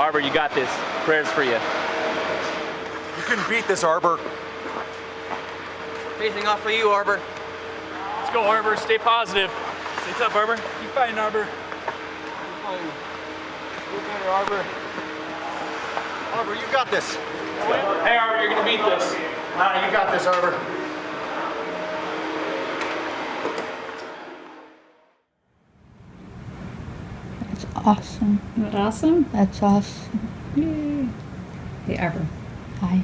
Arbor, you got this. Prayers for you. You can beat this, Arbor. Facing off for you, Arbor. Let's go, Arbor. Stay positive. Stay tough, Arbor. Keep fighting, Arbor. Keep fighting. Do better, Arbor. Arbor, you got this. Hey, Arbor, you're gonna beat this. Ah, you got this, Arbor. Awesome. Isn't that awesome? That's awesome. Yay. Hey, Arbor. Hi.